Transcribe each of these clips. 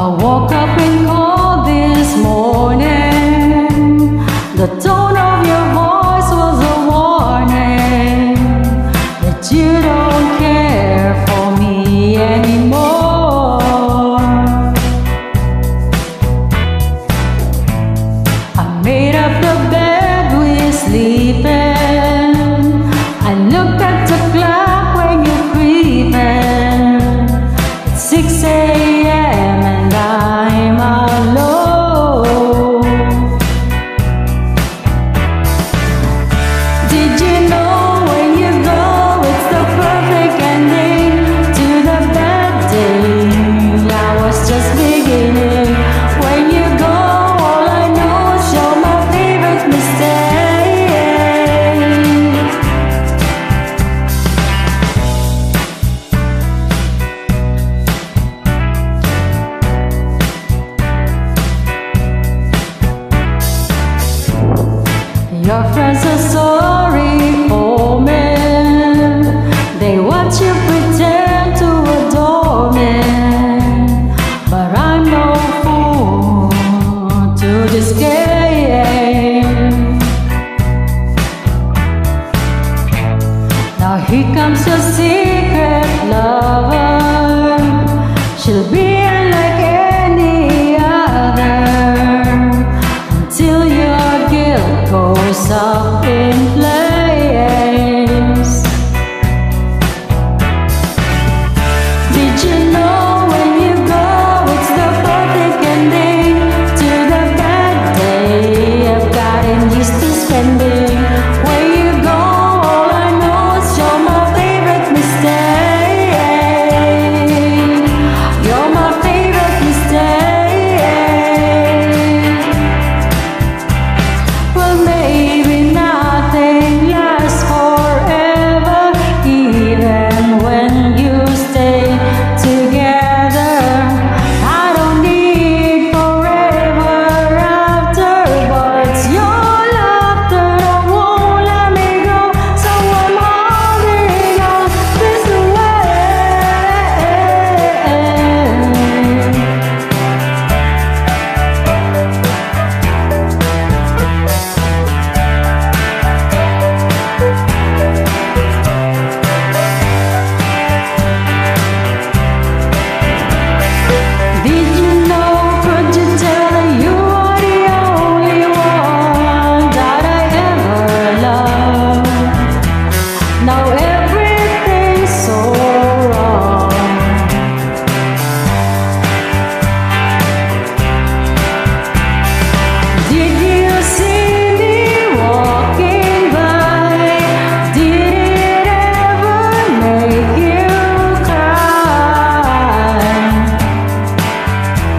I woke up in cold this morning. The tone of your voice was a warning that you don't care for me anymore. I made up the bed we're sleeping. I Your friends are so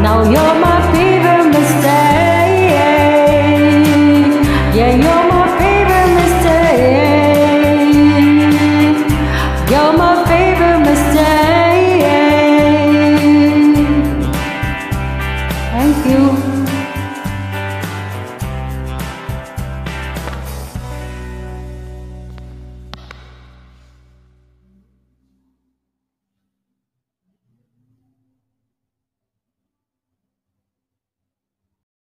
Now you're my favorite mistake. Yeah, you're my favorite mistake. You're my favorite mistake. Thank you.